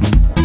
Bye.